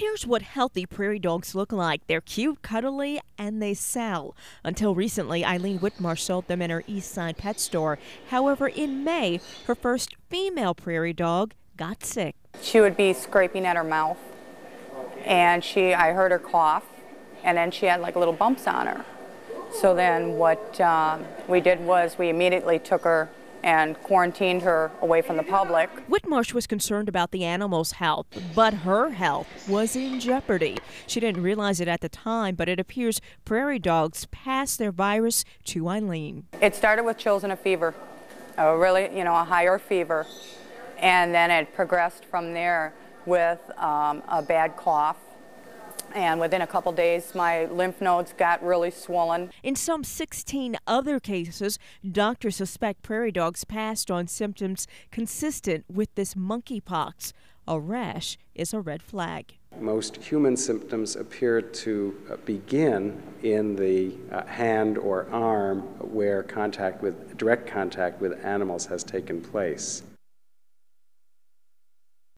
Here's what healthy prairie dogs look like. They're cute, cuddly, and they sell. Until recently, Eileen Whitmarsh sold them in her East Side pet store. However, in May, her first female prairie dog got sick. She would be scraping at her mouth, and she, I heard her cough, and then she had like little bumps on her. So then what uh, we did was we immediately took her and quarantined her away from the public. Whitmarsh was concerned about the animal's health, but her health was in jeopardy. She didn't realize it at the time, but it appears prairie dogs pass their virus to Eileen. It started with chills and a fever, a really, you know, a higher fever, and then it progressed from there with um, a bad cough and within a couple days my lymph nodes got really swollen. In some 16 other cases, doctors suspect prairie dogs passed on symptoms consistent with this monkeypox. A rash is a red flag. Most human symptoms appear to uh, begin in the uh, hand or arm where contact with direct contact with animals has taken place.